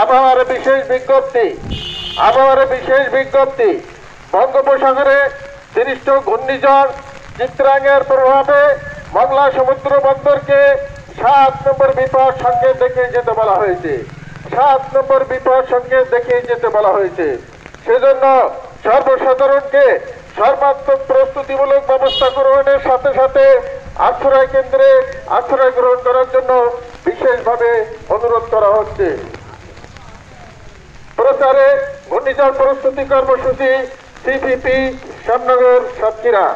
আবহাওয়ার বিশেষ বিজ্ঞপ্তি আবহাওয়ার বিশেষ বিজ্ঞপ্তি, বঙ্গোপসাগরে সৃষ্ট ঘূর্ণিঝড় চিত্রাঙ্গের প্রভাবে মংলা সমুদ্র বন্দরকে সাত নম্বর বিপদ সংকেত দেখে যেতে বলা হয়েছে। সাত নম্বর বিপদ সংকেত দেখে যেতে বলা হয়েছে। সেজন্য সর্বসাধারণকে সর্বাত্মক প্রস্তুতিমূলক ব্যবস্থা গ্রহণের সাথে সাথে আশ্রয় কেন্দ্রে আশ্রয় গ্রহণ করার জন্য বিশেষভাবে অনুরোধ করা হচ্ছে। প্রচারে ঘূর্ণিঝড় প্রস্তুতি কর্মসূচি সিপিপি শ্যামনগর সাতক্ষীরা